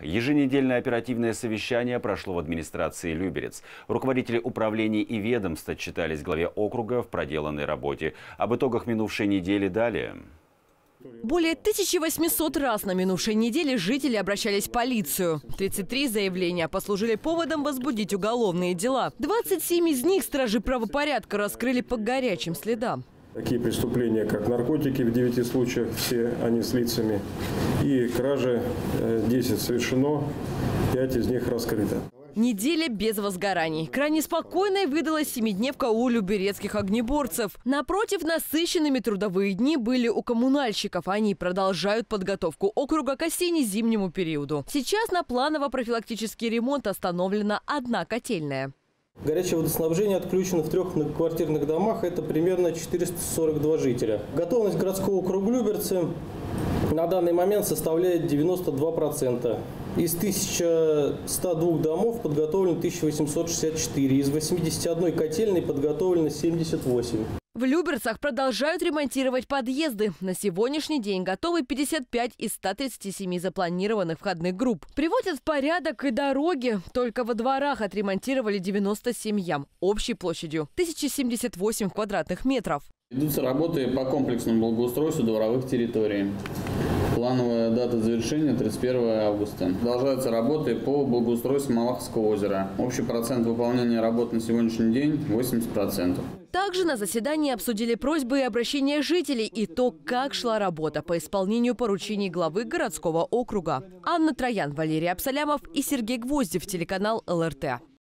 Еженедельное оперативное совещание прошло в администрации Люберец. Руководители управлений и ведомств отчитались главе округа в проделанной работе. Об итогах минувшей недели далее. Более 1800 раз на минувшей неделе жители обращались в полицию. 33 заявления послужили поводом возбудить уголовные дела. 27 из них стражи правопорядка раскрыли по горячим следам. Такие преступления, как наркотики в 9 случаях, все они с лицами, и кражи 10 совершено, 5 из них раскрыто. Неделя без возгораний. Крайне спокойной выдалась семидневка у люберецких огнеборцев. Напротив, насыщенными трудовые дни были у коммунальщиков. Они продолжают подготовку округа к осенне-зимнему периоду. Сейчас на планово-профилактический ремонт остановлена одна котельная. Горячее водоснабжение отключено в трех многоквартирных домах. Это примерно 442 жителя. Готовность городского округа Люберцы на данный момент составляет 92%. Из 1102 домов подготовлено 1864. Из 81 котельной подготовлено 78. В Люберцах продолжают ремонтировать подъезды. На сегодняшний день готовы 55 из 137 запланированных входных групп. Приводят в порядок и дороги. Только во дворах отремонтировали 97 ям общей площадью 1078 квадратных метров. Ведутся работы по комплексному благоустройству дворовых территорий. Плановая дата завершения 31 августа. Продолжаются работы по благоустройству Малаховского озера. Общий процент выполнения работ на сегодняшний день 80%. Также на заседании обсудили просьбы и обращения жителей и то, как шла работа по исполнению поручений главы городского округа. Анна Троян, Валерий Абсалямов и Сергей Гвоздев, телеканал ЛРТ.